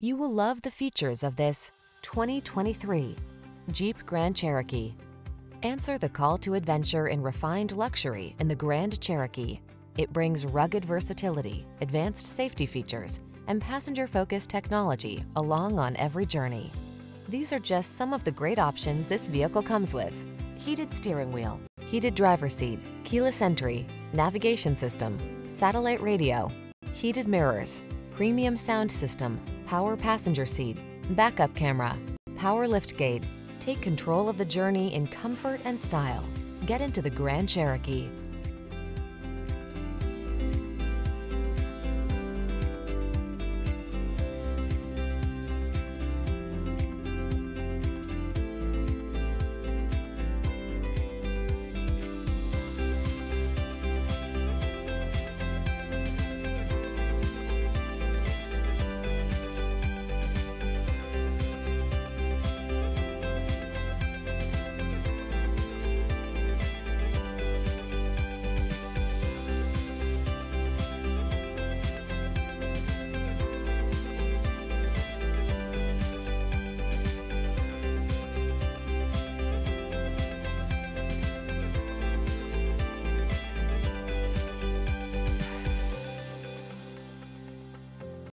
You will love the features of this 2023 Jeep Grand Cherokee. Answer the call to adventure in refined luxury in the Grand Cherokee. It brings rugged versatility, advanced safety features, and passenger-focused technology along on every journey. These are just some of the great options this vehicle comes with. Heated steering wheel, heated driver seat, keyless entry, navigation system, satellite radio, heated mirrors, premium sound system, power passenger seat, backup camera, power lift gate. Take control of the journey in comfort and style. Get into the Grand Cherokee.